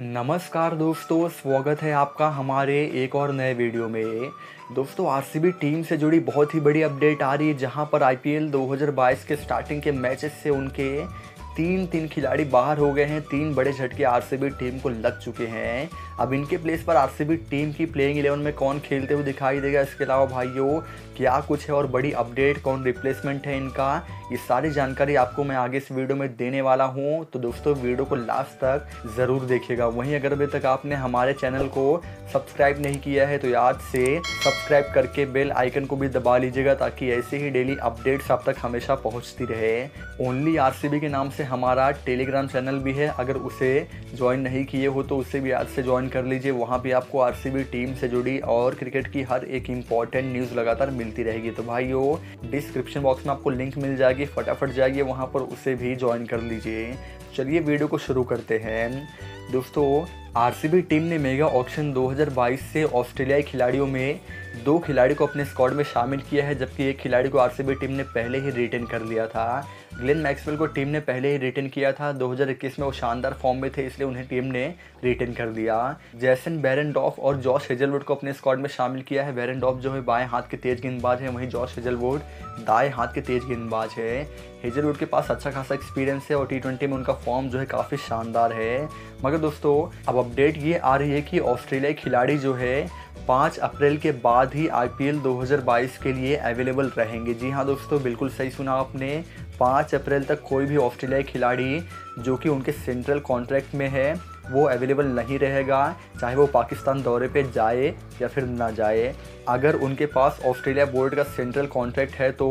नमस्कार दोस्तों, स्वागत है आपका हमारे एक और नए वीडियो में। दोस्तों आरसीबी टीम से जुड़ी बहुत ही बड़ी अपडेट आ रही है, जहाँ पर आईपीएल 2022 के स्टार्टिंग के मैचेस से उनके तीन तीन खिलाड़ी बाहर हो गए हैं। तीन बड़े झटके आरसीबी टीम को लग चुके हैं। अब इनके प्लेस पर आरसीबी टीम की प्लेइंग इलेवन में कौन खेलते हुए दिखाई देगा? इसके अलावा भाइयों, क्या कुछ है और बड़ी अपडेट कौन रिप्लेसमेंट है इनका? ये सारी जानकारी आपको मैं आगे इस वीडियो में देने वाला हूँ। तो दोस्तों वीडियो को लास्ट तक ज़रूर देखिएगा। वहीं अगर अभी तक आपने हमारे चैनल को सब्सक्राइब नहीं किया है तो याद से सब्सक्राइब करके बेल आइकन को भी दबा लीजिएगा ताकि ऐसे ही डेली अपडेट्स आप तक हमेशा पहुँचती रहे। ओनली आरसीबी के नाम से हमारा टेलीग्राम चैनल भी है। अगर उसे ज्वाइन नहीं किए हो तो उसे भी आज से ज्वाइन कर लीजिए। वहाँ भी आपको आरसीबी टीम से जुड़ी और क्रिकेट की हर एक इंपॉर्टेंट न्यूज़ लगातार मिलती रहेगी। तो भाइयों डिस्क्रिप्शन बॉक्स में आपको लिंक मिल जाएगी, फटाफट जाइए, वहाँ पर उसे भी ज्वाइन कर लीजिए। चलिए वीडियो को शुरू करते हैं। दोस्तों आरसीबी टीम ने मेगा ऑक्शन 2022 से ऑस्ट्रेलियाई खिलाड़ियों में दो खिलाड़ी को अपने स्क्वाड में शामिल किया है, जबकि एक खिलाड़ी को आरसीबी टीम ने पहले ही रिटेन कर लिया था। ग्लेन मैक्सवेल को टीम ने पहले ही रिटेन किया था। 2021 में वो शानदार फॉर्म में थे, इसलिए उन्हें टीम ने रिटेन कर दिया। जैसन बैरनडॉफ और जॉश हेजलवुड को अपने स्क्वाड में शामिल किया है। बैरनडॉफ जो है, बाएँ हाथ के तेज गेंदबाज है, वहीं जॉश हेजलवुड दाएँ हाथ के तेज गेंदबाज है। हेजलवुड के पास अच्छा खासा एक्सपीरियंस है और टी में उनका फॉर्म जो है, काफ़ी शानदार है। मगर दोस्तों, अब अपडेट ये आ रही है कि ऑस्ट्रेलियाई खिलाड़ी जो है पाँच अप्रैल के बाद ही आईपीएल 2022 के लिए अवेलेबल रहेंगे। जी हाँ दोस्तों, बिल्कुल सही सुना आपने। पाँच अप्रैल तक कोई भी ऑस्ट्रेलियाई खिलाड़ी जो कि उनके सेंट्रल कॉन्ट्रैक्ट में है, वो अवेलेबल नहीं रहेगा, चाहे वो पाकिस्तान दौरे पे जाए या फिर ना जाए। अगर उनके पास ऑस्ट्रेलिया बोर्ड का सेंट्रल कॉन्ट्रैक्ट है तो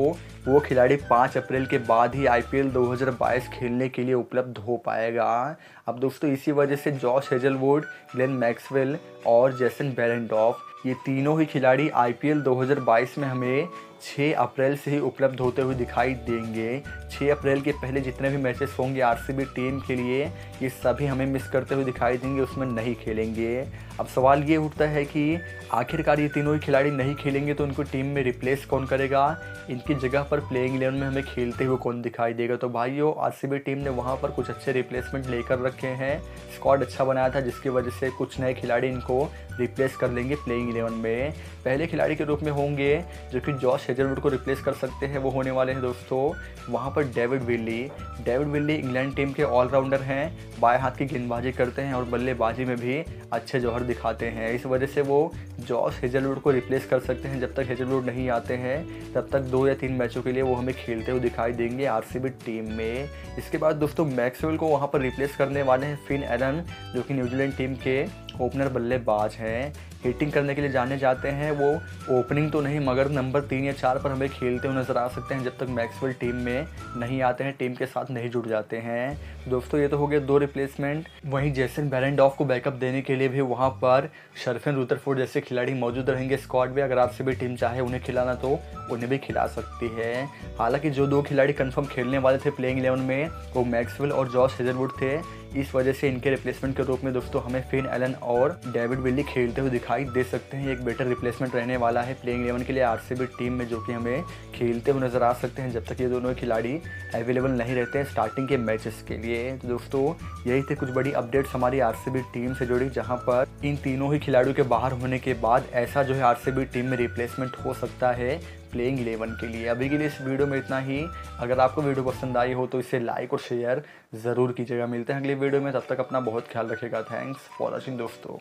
वो खिलाड़ी पाँच अप्रैल के बाद ही आईपीएल 2022 खेलने के लिए उपलब्ध हो पाएगा। अब दोस्तों, इसी वजह से जॉश हेजलवुड, ग्लेन मैक्सवेल और जेसन बेरेंडॉफ ये तीनों ही खिलाड़ी आईपीएल 2022 में हमें 6 अप्रैल से ही उपलब्ध होते हुए दिखाई देंगे। 6 अप्रैल के पहले जितने भी मैचेस होंगे आरसीबी टीम के लिए, ये सभी हमें मिस करते हुए दिखाई देंगे, उसमें नहीं खेलेंगे। अब सवाल ये उठता है कि आखिरकार ये तीनों ही खिलाड़ी नहीं खेलेंगे तो उनको टीम में रिप्लेस कौन करेगा? इनकी जगह पर प्लेइंग इलेवन में हमें खेलते हुए कौन दिखाई देगा? तो भाइयों आर टीम ने वहाँ पर कुछ अच्छे रिप्लेसमेंट लेकर रखे हैं। स्क्वाड अच्छा बनाया था, जिसकी वजह से कुछ नए खिलाड़ी इनको रिप्लेस कर लेंगे प्लेइंग इलेवन में पहले खिलाड़ी के रूप में होंगे जो कि जॉश हेजलवुड को रिप्लेस कर सकते हैं, वो होने वाले हैं दोस्तों। वहाँ पर David Willey David Willey England team के ऑलराउंडर हैं, बाएँ हाथ की गेंदबाजी करते हैं और बल्लेबाजी में भी अच्छे जौहर दिखाते हैं। इस वजह से वो जॉस हेजलवुड को रिप्लेस कर सकते हैं जब तक हेजलवुड नहीं आते हैं, तब तक दो या तीन मैचों के लिए वो हमें खेलते हुए दिखाई देंगे आरसीबी टीम में। इसके बाद दोस्तों मैक्सवेल को वहाँ पर रिप्लेस करने वाले हैं फिन एलन जो कि न्यूजीलैंड टीम के ओपनर बल्लेबाज हैं। हिटिंग करने के लिए जाने जाते हैं, वो ओपनिंग तो नहीं, मगर नंबर तीन या चार पर हमें खेलते हुए नज़र आ सकते हैं, जब तक मैक्सवेल टीम में नहीं आते हैं टीम के साथ नहीं जुड़ जाते हैं। दोस्तों, ये तो हो गया दो रिप्लेसमेंट वहीं जैसन बैरेंडॉफ को बैकअप देने के लिए भी वहाँ पर शर्फिन रूतरफोर्ड जैसे खिलाड़ी मौजूद रहेंगे स्क्वाड में। अगर आपसे भी टीम चाहे उन्हें खिलाना तो उन्हें भी खिला सकती है। हालाँकि जो दो खिलाड़ी कन्फर्म खेलने वाले थे प्लेइंग इलेवन में, वो मैक्सवेल और जॉस हेजलवुड थे। इस वजह से इनके रिप्लेसमेंट के रूप में दोस्तों हमें फिन एलन और डेविड विल्ली खेलते हुए दिखाई दे सकते हैं। एक बेटर रिप्लेसमेंट रहने वाला है प्लेइंग इलेवन के लिए आरसीबी टीम में, जो कि हमें खेलते हुए नज़र आ सकते हैं, जब तक ये दोनों खिलाड़ी अवेलेबल नहीं रहते हैं स्टार्टिंग के मैचेस के लिए। तो दोस्तों, यही थे कुछ बड़ी अपडेट्स हमारी आरसीबी टीम से जुड़ी, जहाँ पर इन तीनों ही खिलाड़ियों के बाहर होने के बाद ऐसा जो है आरसीबी टीम में रिप्लेसमेंट हो सकता है प्लेइंग इलेवन के लिए। अभी के लिए इस वीडियो में इतना ही। अगर आपको वीडियो पसंद आई हो तो इसे लाइक और शेयर ज़रूर कीजिएगा। मिलते हैं अगले वीडियो में। तब तक अपना बहुत ख्याल रखेगा थैंक्स फॉर वॉचिंग दोस्तों।